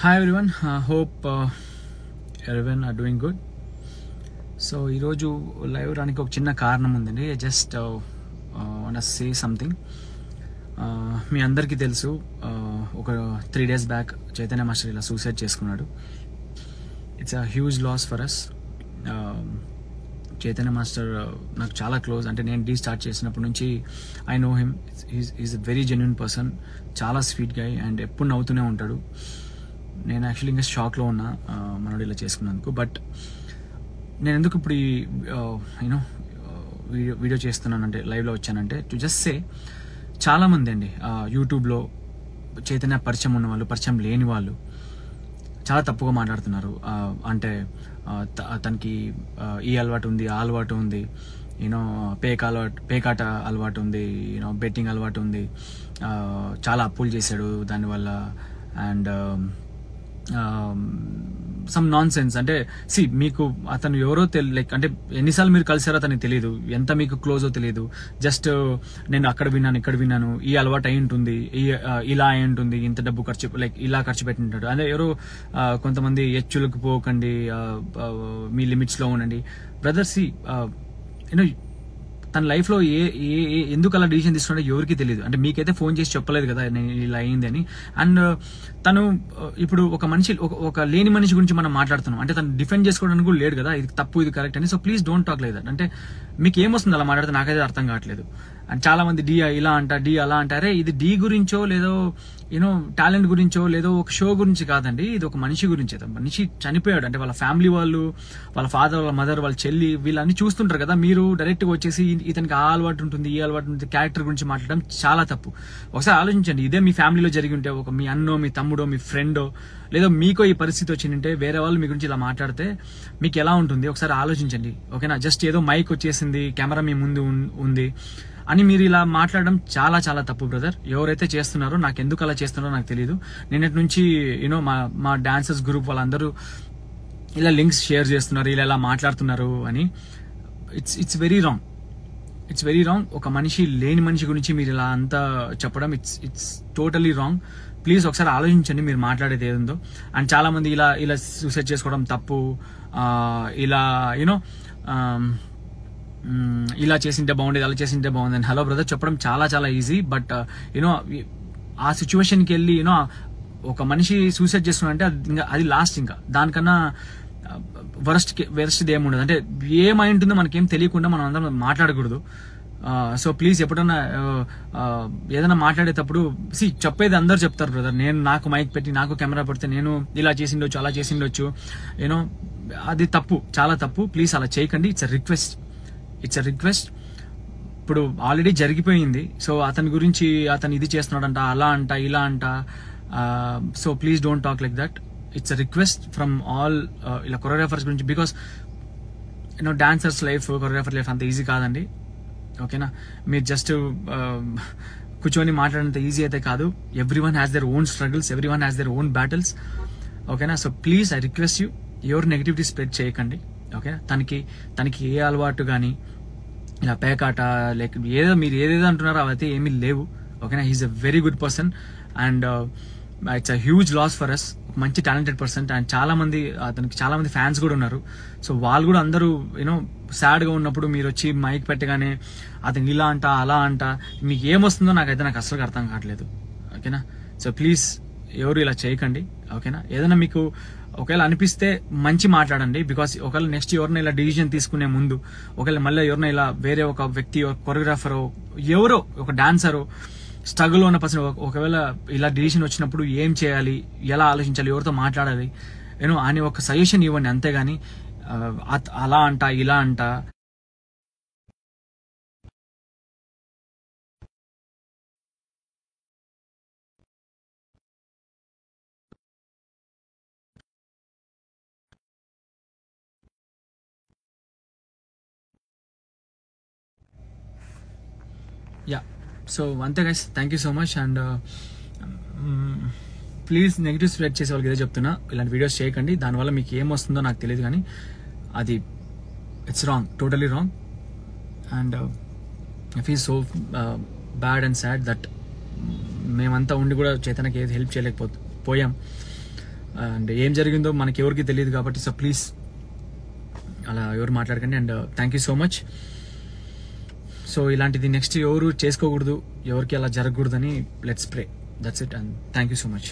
Hi everyone hope everyone are doing good so ఈరోజు live రానికి ఒక చిన్న కారణం ఉందండి. జస్ట్ వన్ సే సంథింగ్ మీ అందరికీ తెలుసు uh, ఒక three days back Chaitanya master ఇలా సూసైడ్ చేసుకున్నాడు. It's a huge loss for us Chaitanya master uh, నాకు చాలా క్లోజ్ అంటే నేను డీ స్టార్ట్ చేసినప్పటి నుంచి I know him is a very genuine person చాలా స్వీట్ గై అండ్ ఎప్పుడు నవ్వుతూనే ఉంటాడు. నేను యాక్చువల్లీ ఇంకా షాక్లో ఉన్నా. మనోడు ఇలా చేసుకున్నందుకు. బట్ నేను ఎందుకు ఇప్పుడు ఈ యూనో వీడియో వీడియో చేస్తున్నానంటే లైవ్లో వచ్చానంటే టు జస్ట్ సే చాలామంది అండి యూట్యూబ్లో చైతన్య పరిచయం ఉన్న వాళ్ళు పరిచయం లేని వాళ్ళు చాలా తప్పుగా మాట్లాడుతున్నారు. అంటే తనకి ఈ అలవాటు ఉంది ఆ అలవాటు ఉంది యూనో పేక అలవాటు పేకాట అలవాటు ఉంది యూనో బెట్టింగ్ అలవాటు ఉంది. చాలా అప్పులు చేశాడు దానివల్ల. అండ్ సమ్ నాన్ సెన్స్ అంటే సి మీకు అతను ఎవరో తెలి లైక్ అంటే ఎన్నిసార్లు మీరు కలిసారో అతనికి తెలియదు ఎంత మీకు క్లోజో తెలియదు జస్ట్ నేను అక్కడ విన్నాను ఇక్కడ విన్నాను. ఈ అలవాటు అయి ఉంటుంది. ఈ ఇలా అయి ఉంటుంది. ఇంత డబ్బు ఖర్చు లైక్ ఇలా ఖర్చు పెట్టి ఉంటాడు. అదే ఎవరో కొంతమంది హెచ్చులకు పోకండి. మీ లిమిట్స్లో ఉండండి. ఉండండి బ్రదర్స్ యూనో తన లైఫ్లో ఏ ఏ ఏ- ఎందుకు అలా డిసిషన్ తీసుకున్నాడో ఎవరికి తెలియదు అంటే మీకైతే ఫోన్ చేసి చెప్పలేదు కదా నేను ఇలా అయింది అని. అండ్ uh, తను uh, ఇప్పుడు ఒక మనిషి ఒక- ఒక లేని మనిషి గురించి మనం మాట్లాడుతున్నాం. అంటే తను డిఫెండ్ చేసుకోవడానికి కూడా లేడు కదా ఇది తప్పు ఇది కరెక్ట్ అని. సో ప్లీజ్ డోంట్ టాక్ లేదు అంటే మీకు ఏమొస్తుంది అలా మాట్లాడితే నాకైతే అర్థం కావట్లేదు. అండ్ చాలా మంది డి ఇలా అంట డి అలా అంటారే ఇది డి గురించో లేదో యూనో టాలెంట్ గురించో లేదో ఒక షో గురించి కాదండి. ఇది ఒక మనిషి గురించి. మనిషి చనిపోయాడు. అంటే వాళ్ళ ఫ్యామిలీ వాళ్ళు వాళ్ళ ఫాదర్ వాళ్ళ మదర్ వాళ్ళ చెల్లి వీళ్ళని చూస్తుంటారు కదా. మీరు డైరెక్ట్గా వచ్చేసి ఇతనికి ఆ అలవాటు ఉంటుంది ఈ అలవాటు ఉంటుంది క్యారెక్టర్ గురించి మాట్లాడడం చాలా తప్పు. ఒకసారి ఆలోచించండి. ఇదే మీ ఫ్యామిలీలో జరిగి ఉంటే ఒక మీ అన్నో మీ తమ్ముడో మీ ఫ్రెండో లేదో మీకో ఈ పరిస్థితి వచ్చిందంటే వేరే వాళ్ళు మీ గురించి ఇలా మాట్లాడితే మీకు ఎలా ఉంటుంది? ఒకసారి ఆలోచించండి. ఓకేనా? జస్ట్ ఏదో మైక్ వచ్చేసింది కెమెరా మీ ముందు ఉంది. అని మీరు ఇలా మాట్లాడడం చాలా చాలా తప్పు బ్రదర్ ఎవరైతే చేస్తున్నారో నాకు ఎందుకు అలా చేస్తున్నారో నాకు తెలియదు నిన్నటి నుంచి యూనో మా మా డాన్సర్స్ గ్రూప్ వాళ్ళందరూ ఇలా లింక్స్ షేర్ చేస్తున్నారు ఇలా ఇలా మాట్లాడుతున్నారు అని. It's it's very wrong it's very wrong ఒక మనిషి లేని మనిషి గురించి మీరు ఇలా అంతా చెప్పడం it's it's totally wrong please ఒకసారి ఆలోచించండి మీరు మాట్లాడేది ఏదో అండ్ చాలా మంది ఇలా ఇలా సూసైడ్ చేసుకోవడం తప్పు. ఇలా యూనో um, ఇలా చేసింటే బాగుండేది అలా చేసింటే బాగుంది అని. హలో బ్రదర్ చెప్పడం చాలా చాలా ఈజీ బట్ యూనో ఆ సిచ్యువేషన్కి వెళ్ళి యూనో ఒక మనిషి సూసైడ్ చేస్తున్నాడంటే అది ఇంకా అది లాస్ట్ ఇంకా. దానికన్నా uh, వరస్ట్ వరస్ట్ ఏముండదు. అంటే ఏమై ఉంటుందో మనకేం తెలియకుండా మనం అందరం మాట్లాడకూడదు. Uh, సో ప్లీజ్ ఎప్పుడన్నా uh, ఏదైనా మాట్లాడేటప్పుడు సి చెప్పేది అందరు చెప్తారు బ్రదర్ నేను నాకు మైక్ పెట్టి నాకు కెమెరా పెడితే నేను ఇలా చేసిండొచ్చు అలా చేసిండొచ్చు. యూనో అది తప్పు చాలా తప్పు. ప్లీజ్ అలా చేయకండి. It's request it's a request ఇప్పుడు ఆల్రెడీ జరిగిపోయింది. సో అతని గురించి అతను ఇది చేస్తున్నాడంట అలా అంట ఇలా అంట. So please don't talk like that it's a request from all ఇలా కొరియోగ్రాఫర్స్ గురించి because you know dancers life choreographer life అంత ఈజీ కాదండి. ఓకేనా మీరు జస్ట్ కూర్చొని మాట్లాడేంత ఈజీ అయితే కాదు. Every one has their own struggles every one has their own battles ఓకేనా so please I request you ఎవరు నెగిటివిటీ స్ప్రెడ్ చేయకండి. ఓకేనా తనకి తనకి ఏ అలవాటు కానీ ఇలా పేకాట లేక ఏదో మీరు ఏదేదో అంటున్నారో అవైతే ఏమీ లేవు. ఓకేనా? He's a very good person and it's a huge loss for us మంచి టాలెంటెడ్ పర్సన్ అండ్ చాలా మంది uh, అతనికి చాలా మంది ఫ్యాన్స్ కూడా ఉన్నారు. సో వాళ్ళు కూడా అందరూ యూనో సాడ్గా ఉన్నప్పుడు మీరు వచ్చి మైక్ పెట్టగానే అతను ఇలా అంట అలా అంట మీకు ఏమొస్తుందో నాకైతే నాకు అసలు అర్థం కావట్లేదు. ఓకేనా? సో ప్లీజ్ ఎవరు ఇలా చేయకండి. ఓకేనా? ఏదైనా మీకు ఒకవేళ అనిపిస్తే మంచి మాట్లాడండి బికాస్ ఒకవేళ నెక్స్ట్ ఎవరినైనా ఇలా డిసిజన్ తీసుకునే ముందు ఒకవేళ మళ్ళీ ఎవరినైనా ఇలా వేరే ఒక వ్యక్తి కొరియోగ్రాఫరో ఎవరో ఒక డాన్సరో స్ట్రగుల్ ఉన్న పర్సన్ ఒకవేళ ఇలా డిసిషన్ వచ్చినప్పుడు ఏం చేయాలి ఎలా ఆలోచించాలి ఎవరితో మాట్లాడాలి నేను అని ఒక సజెషన్ ఇవ్వండి అంతేగాని అలా అంట ఇలా అంట. యా సో అంతే guys thank you so much and please negative spread చేసే వాళ్ళకి ఇదే చెప్తున్నా. ఇలాంటి వీడియోస్ చేయకండి. దానివల్ల మీకు ఏం వస్తుందో నాకు తెలియదు కానీ అది it's wrong totally wrong and I feel so bad and sad that మేమంతా ఉండి కూడా చేతనకి ఏది హెల్ప్ చేయలేకపో పోయాం. అండ్ ఏం జరిగిందో మనకి ఎవరికి తెలియదు కాబట్టి సో ప్లీజ్ అలా ఎవరు మాట్లాడకండి. And thank you so much so ఇలాంటిది నెక్స్ట్ ఎవరు చేసుకోకూడదు ఎవరికి అలా జరగకూడదని let's pray that's it and thank you so much